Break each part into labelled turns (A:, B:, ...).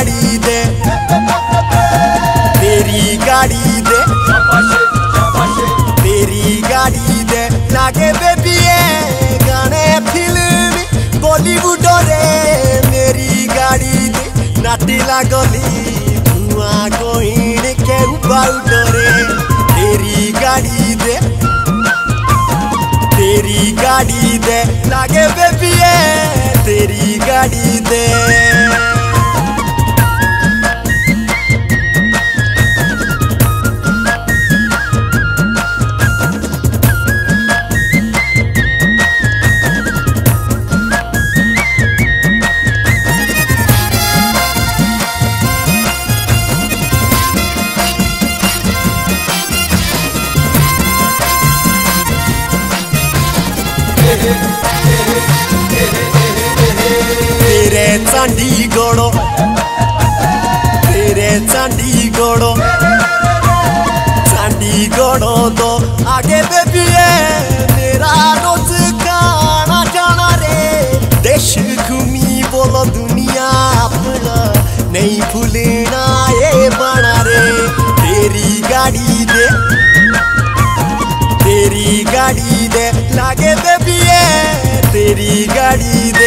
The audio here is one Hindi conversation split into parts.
A: गाड़ी दे। तेरी गाड़ी दे। तेरी गाड़ी दे। लागे बेबी है गाने फ़िल्म। बॉलीवुड रे, मेरी गाड़ी दे। नाटी लागली, धुआँ गोइन के बाउट रे। तेरी गाड़ी दे। तेरी गाड़ी दे। लागे बेबी है तेरी गाड़ी दे। चंडीगढ़ तेरे चंडीगढ़ चंडीगढ़ तो आगे बेबी है, मेरा रोज खाना जाना रे। देश घूमी बोलो दुनिया अपना, नहीं भूलना ये बना रे। तेरी गाड़ी दे, तेरी गाड़ी दे, लागे बेबी है, तेरी गाड़ी दे।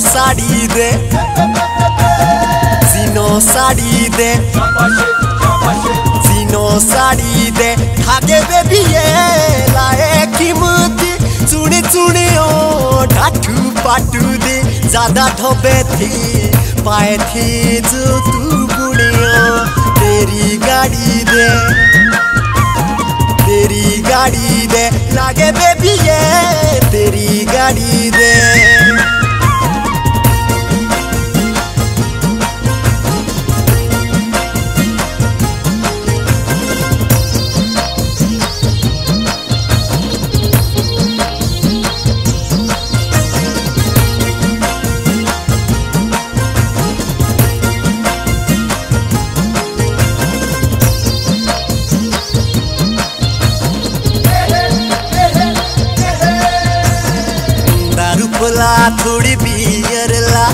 A: साड़ी दे सीनो साड़ी दे सीनो साड़ी दे खागे बेबी ये लाए कीमती चुनी चुनी ओ ढाटू पाटू दे ज़्यादा ढोबे थी पाए थी जो तू बुढ़ियो तेरी गाड़ी दे तेरी गाड़ी दे लागे बेबी ये तेरी गाड़ी दे पला थोड़ी बियर ला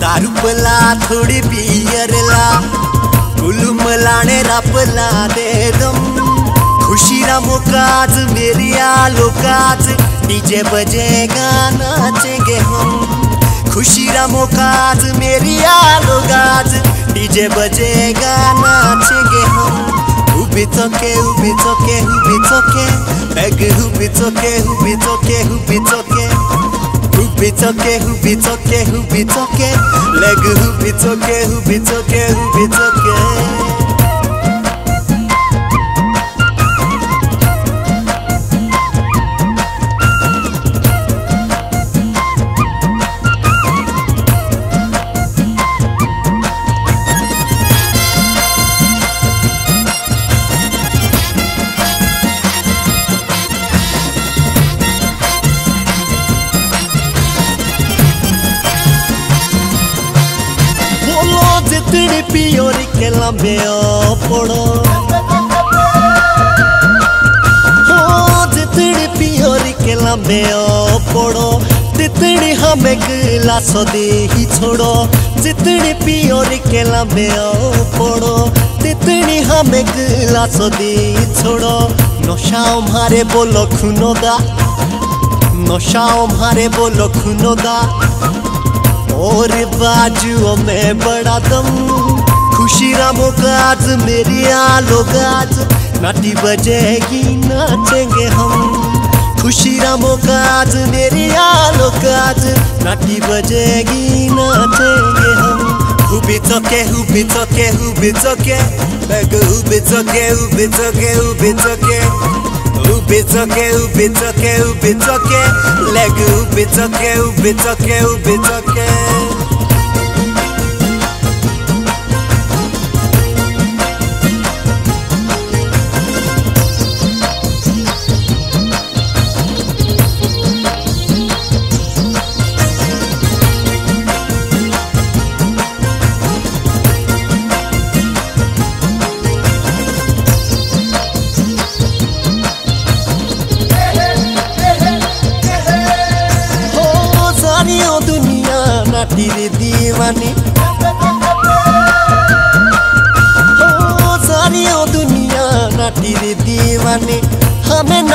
A: दारू पला थोड़ी बियर ला। कुलू मलाने रापला दे दम खुशी रा मुकाज मेरी आलो काज डीजे बजेगा नाचेंगे हम खुशी रा मुकाज मेरी आलो गाज डीजे बजेगा नाचेंगे हम। Hubi toke, hubi toke, hubi toke Beg hubi toke, hubi toke, hubi who be toke, who be toke, who be toke, leg who be toke, who be toke, who be toke. जितनी पियोरी के लंबे पड़ो हो जितनी पियोरी के लंबे पड़ो तितनी हमें गिलास दे ही छोड़ो जितनी पियोरी के लंबे पड़ो तितनी हमें गिलास दे ही छोड़ो नशाओ मारे बोलो खुनोदा नशाओ मारे बोलो खुनोदा और बाजुओं में बड़ा दम। खुशी रामो गाज मेरी आलो गाज नाटी बजेगी, नाचेंगे हम। खुशी रामो गाज मेरी आलो गाज नाटी बजेगी, नाचेंगे हम। हुबी चोके हुबी चोके हुबी चोके। हुबी चोके हुबी चोके हुबी चोके। up it's okay, up it's okay, up it's okay. Leg up it's okay, up okay, up okay.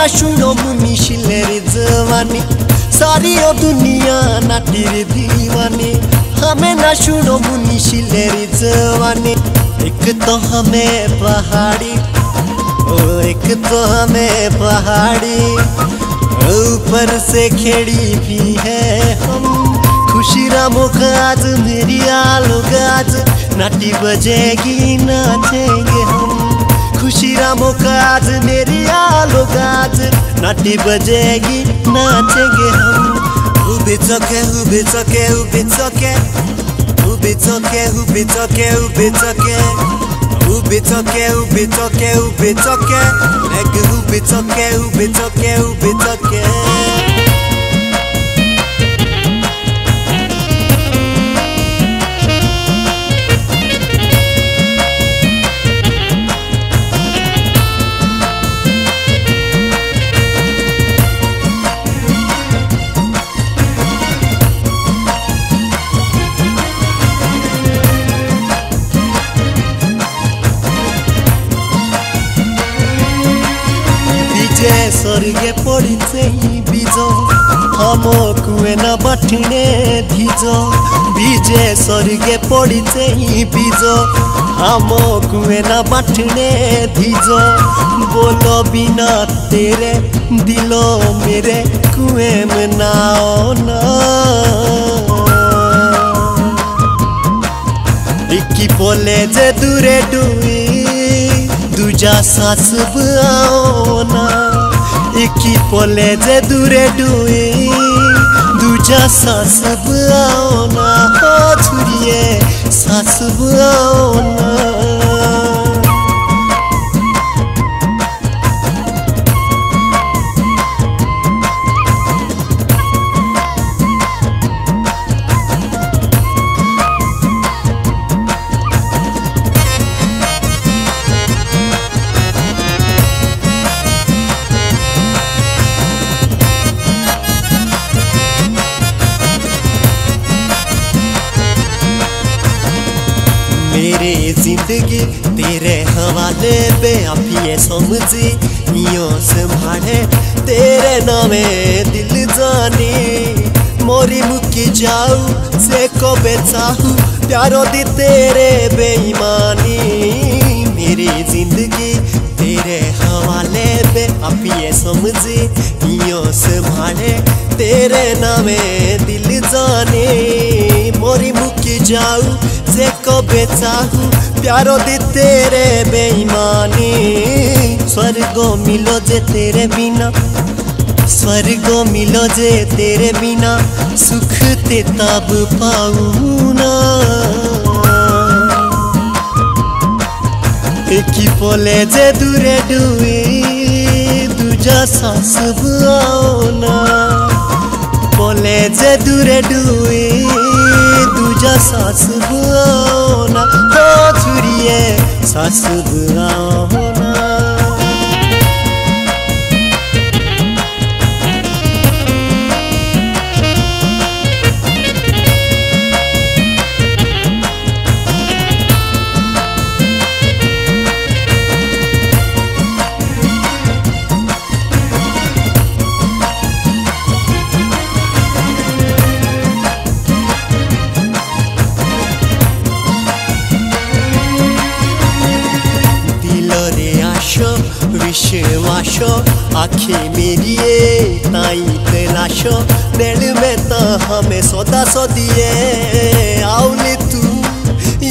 A: हमें ना शुनो मुनी जवानी, सारी ओ दुनिया नाटिर दीवानी। हमें ना शुनो मुनी जवानी, एक तो हमें पहाड़ी, ओ एक तो हमें पहाड़ी। ऊपर से खेड़ी भी है हम, खुशी रामुख आज, मेरी आलो गाज नाटी बजेगी, नाचेंगे हम। खुशी रामो काज मेरी आलो गाज नाटी बजेगी, नाचेंगे हम। उबे चके उबे चके उबे चके। उबे चके उबे चके उबे चके। उबे चके उबे चके उबे चके। एक उबे चके उबे चके उबे चके। तरिये पड़ी से बीजो हम कुए न धीज धीजो बीजे सरिगे पड़ी से बीजो हम कुए न धीज धीजो बोलो बिना तेरे दिलो मेरे कुएँ में नाओ ना की बोले जे दूरे डुई दूजा सास आओ ना इक्की पले जे दूरे डुई दूजा सास आओ ना हो छुरिए सास आओ ना ज़िंदगी, तेरे हवाले पे अब ये समझी, यो संभाले, तेरे नामे दिल जानी। मोरी मुक्की जाऊ से कबे चाहू, प्यारो दी तेरे बेईमानी। मेरी ज़िंदगी, तेरे हवाले पे अब ये समझी, यो संभाले, तेरे नामे दिल जानी। मोरी मुक्की जाऊ से कबे चाहू प्यारो दी तेरे बेईमानी। स्वर्ग मिलो जे तेरे बिना, स्वर्ग मिलो जे तेरे बिना, सुख ते तब पाऊ ना। एकी पोले जे दूरे डुए दूजा सास आओ ना। पोले जे दूरे डुए दूजा सास सुध विश्वास आखे मेरी ताई तलाश दिल में तो हमें सौदा सौ दिए आउली तू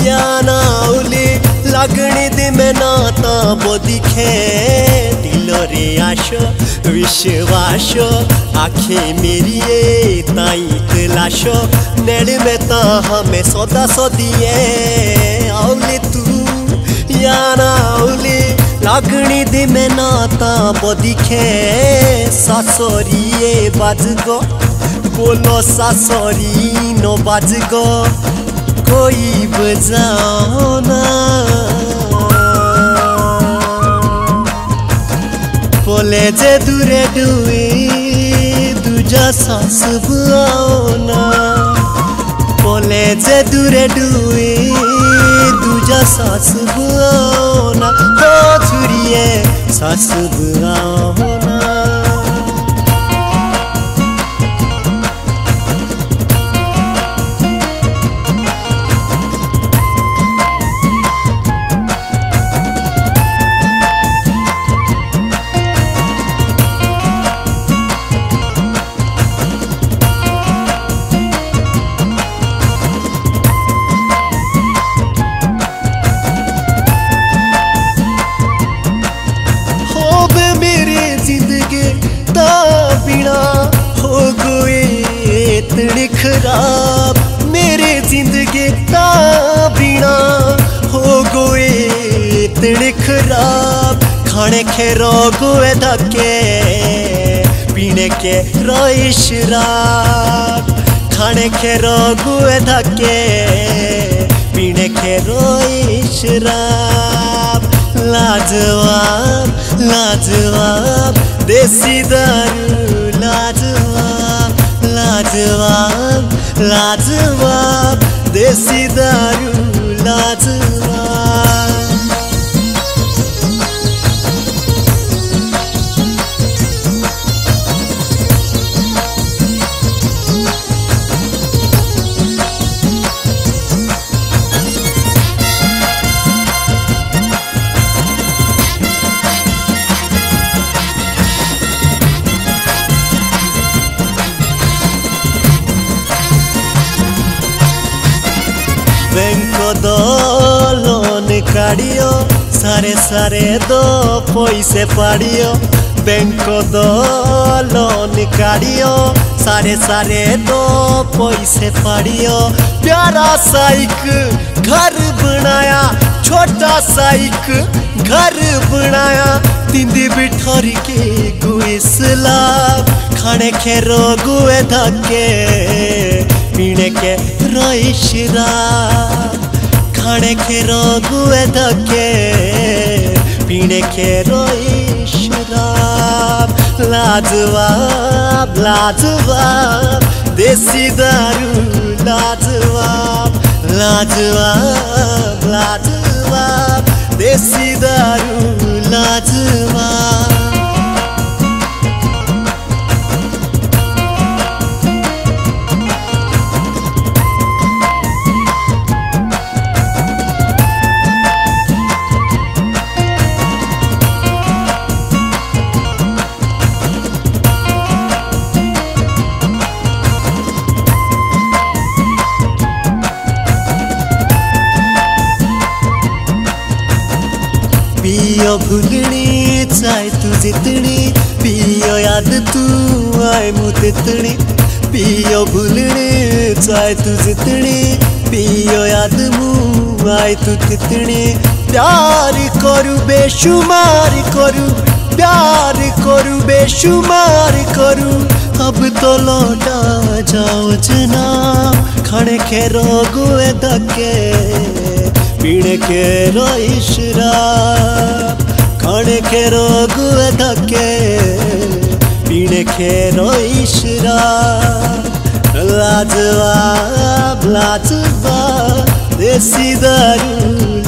A: या ना आउली लगनी दे में ना ता वो दिखे। दिलरे आशो, विश्वास, आखे मेरी ताई तलाश दिल में तो हमें सौदा सौ दिए आउली तू या ना आउली रागणी दिमे ना ता बदिखे सासोरिए बाजग। बोलो सासोरी नो बाजगो। कोई बजाओ ना बोले जे दूरे डुए, दूजा सास बुआओ ना बोले जे दूरे डुए, दूजा सास बुआओ लिए खाने के रोग हुए धक्के, पीने के रोई शराब खाने के रोग हुए धक्के, पीने के रोई शराब लाजवाब लाजवाब, देसी दारू, लाजवाब लाजवाब लाजवाब, देसी दारू, लाजवाब। सारे सारे दो पैसे पाड़ियो बैंक दो लोन काढ़ियो सारे सारे दो पैसे पाड़ियो प्यारा साइक घर बनाया छोटा साइक घर बनाया तिंदी बिठोर के गुइसलाब खाने के रोगुए धक्के पीने के रोई शराब खाने के रोग हुए धक्के पीने के रोई शराब लाजवाब लाजवाब देसी दारू लाजवाब लाजवाब लाजवाब देसी दारू लाजवाब जितनी पियो याद तू आए मु तितनी पियो भूलनी चाहे तू जितनी, पियो याद मु आए तू तितनी। प्यार करू बेशुमार करू, प्यार करू बेशुमार करू। अब तो लौटा जाओ जना खड़े के रोग हुए धक्के, पीने के रोई शराब खाने के रोग धक्के पीने के रोई शराब लाजवाब लाजवाब देसी दारू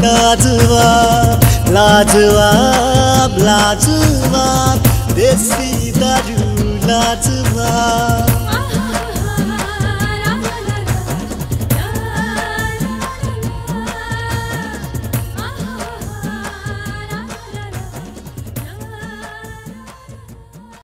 A: लाजवाब लाजवाब लाजवाब देसी दारू लाजवाब